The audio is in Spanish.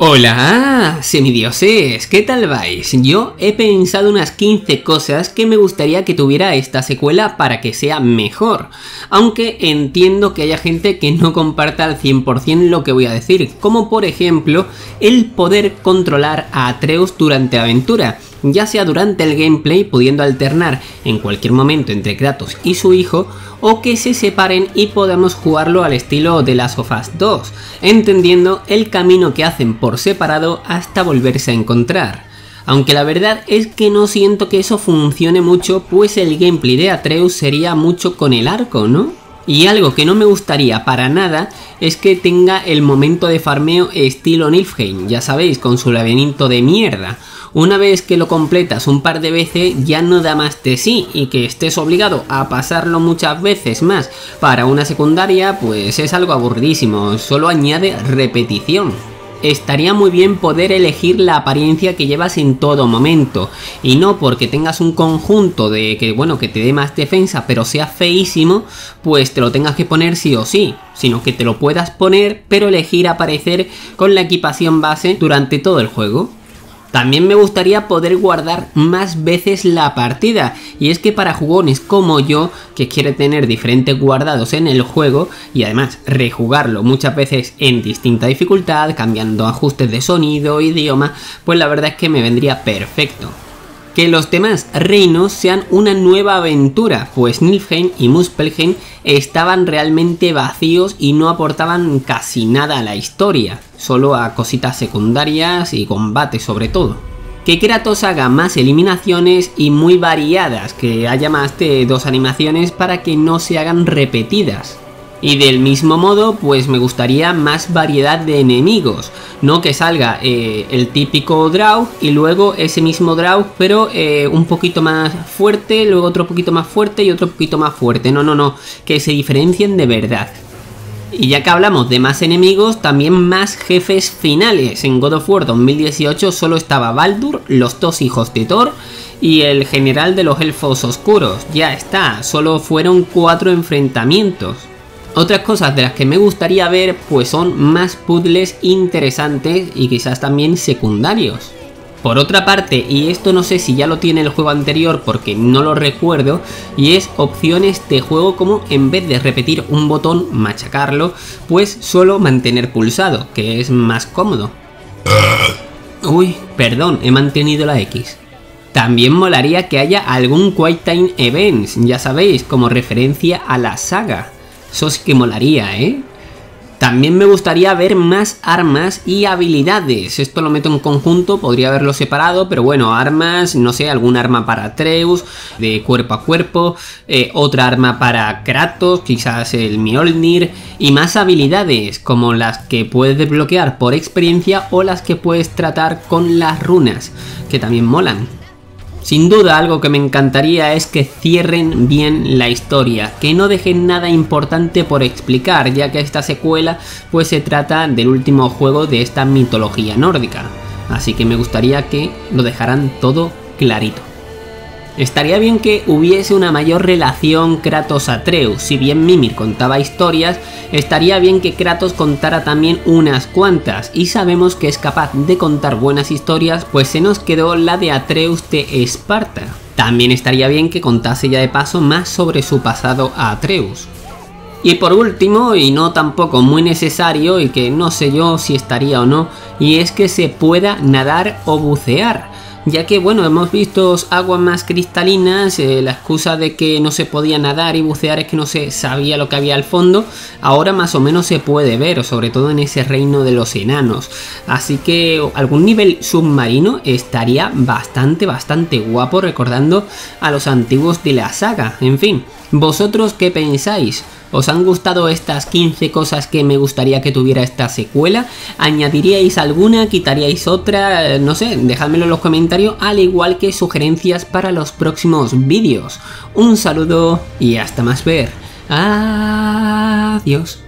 Hola, semidioses, ¿qué tal vais? Yo he pensado unas 15 cosas que me gustaría que tuviera esta secuela para que sea mejor, aunque entiendo que haya gente que no comparta al 100% lo que voy a decir, como por ejemplo el poder controlar a Atreus durante aventura, ya sea durante el gameplay pudiendo alternar en cualquier momento entre Kratos y su hijo, o que se separen y podamos jugarlo al estilo de las of 2, entendiendo el camino que hacen por separado hasta volverse a encontrar. Aunque la verdad es que no siento que eso funcione mucho, pues el gameplay de Atreus sería mucho con el arco, ¿no? Y algo que no me gustaría para nada es que tenga el momento de farmeo estilo Nilfheim, ya sabéis, con su laberinto de mierda, una vez que lo completas un par de veces ya no da más de sí y que estés obligado a pasarlo muchas veces más para una secundaria pues es algo aburridísimo, solo añade repetición estaría muy bien poder elegir la apariencia que llevas en todo momento. Y no porque tengas un conjunto de que bueno que te dé más defensa pero sea feísimo pues te lo tengas que poner sí o sí sino que te lo puedas poner pero elegir aparecer con la equipación base durante todo el juego también me gustaría poder guardar más veces la partida. Y es que para jugones como yo que quiere tener diferentes guardados en el juego y además rejugarlo muchas veces en distinta dificultad cambiando ajustes de sonido, idioma, pues la verdad es que me vendría perfecto que los demás reinos sean una nueva aventura, pues Nilfheim y Muspelheim estaban realmente vacíos y no aportaban casi nada a la historia, solo a cositas secundarias y combate sobre todo. Que Kratos haga más eliminaciones y muy variadas, que haya más de dos animaciones para que no se hagan repetidas. Y del mismo modo, pues me gustaría más variedad de enemigos. No que salga eh, el típico Draw y luego ese mismo Draw, pero eh, un poquito más fuerte, luego otro poquito más fuerte y otro poquito más fuerte. No, no, no. Que se diferencien de verdad. Y ya que hablamos de más enemigos, también más jefes finales. En God of War 2018 solo estaba Baldur, los dos hijos de Thor y el general de los elfos oscuros. Ya está, solo fueron cuatro enfrentamientos. Otras cosas de las que me gustaría ver pues son más puzzles interesantes y quizás también secundarios. Por otra parte, y esto no sé si ya lo tiene el juego anterior porque no lo recuerdo, y es opciones de juego como en vez de repetir un botón, machacarlo, pues solo mantener pulsado, que es más cómodo. Uy, perdón, he mantenido la X. También molaría que haya algún Quiet Time Events, ya sabéis, como referencia a la saga. Eso sí que molaría, ¿eh? También me gustaría ver más armas y habilidades. Esto lo meto en conjunto, podría haberlo separado, pero bueno, armas, no sé, algún arma para Atreus, de cuerpo a cuerpo, eh, otra arma para Kratos, quizás el Mjolnir, y más habilidades, como las que puedes desbloquear por experiencia o las que puedes tratar con las runas, que también molan. Sin duda algo que me encantaría es que cierren bien la historia, que no dejen nada importante por explicar, ya que esta secuela pues se trata del último juego de esta mitología nórdica. Así que me gustaría que lo dejaran todo clarito. Estaría bien que hubiese una mayor relación Kratos-Atreus, si bien Mimir contaba historias, estaría bien que Kratos contara también unas cuantas, y sabemos que es capaz de contar buenas historias, pues se nos quedó la de Atreus de Esparta. También estaría bien que contase ya de paso más sobre su pasado a Atreus. Y por último, y no tampoco muy necesario, y que no sé yo si estaría o no, y es que se pueda nadar o bucear ya que bueno, hemos visto aguas más cristalinas, eh, la excusa de que no se podía nadar y bucear es que no se sabía lo que había al fondo, ahora más o menos se puede ver, sobre todo en ese reino de los enanos, así que algún nivel submarino estaría bastante, bastante guapo recordando a los antiguos de la saga, en fin, ¿vosotros qué pensáis? ¿Os han gustado estas 15 cosas que me gustaría que tuviera esta secuela? ¿Añadiríais alguna? ¿Quitaríais otra? No sé, dejadmelo en los comentarios, al igual que sugerencias para los próximos vídeos. Un saludo y hasta más ver. Adiós.